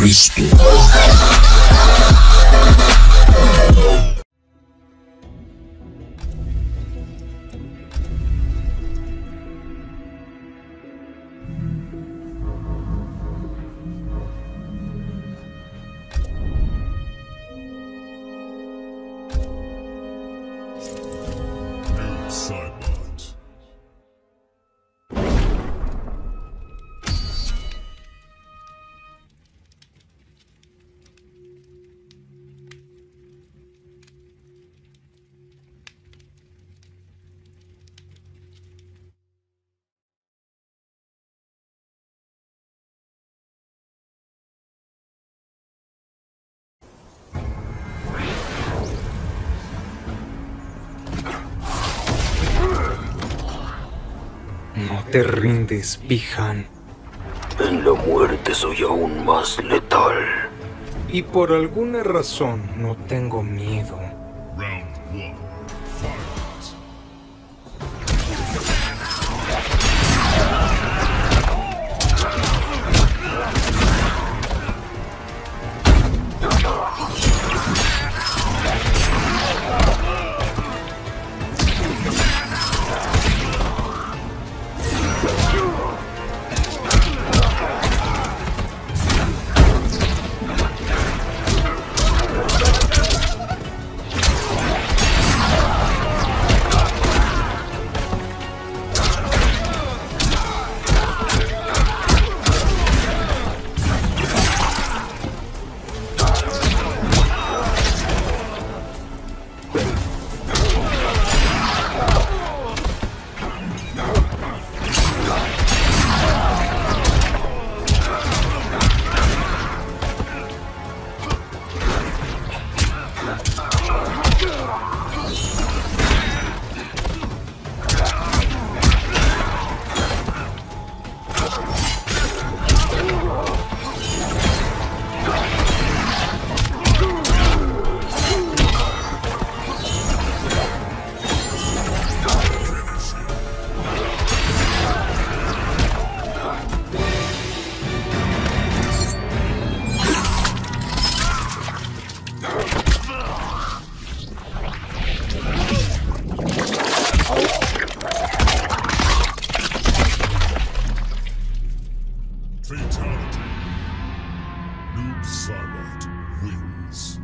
Cristo. No te rindes, Bihan. En la muerte soy aún más letal. Y por alguna razón no tengo miedo. Noob Saibot wins.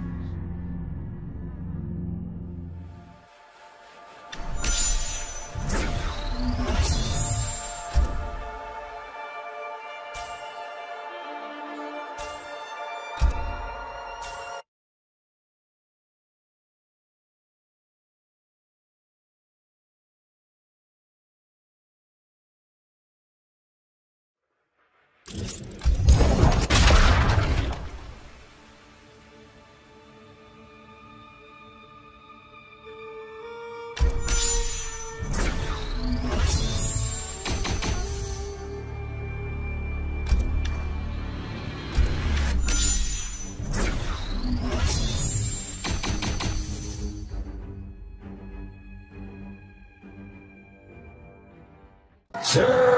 Sir!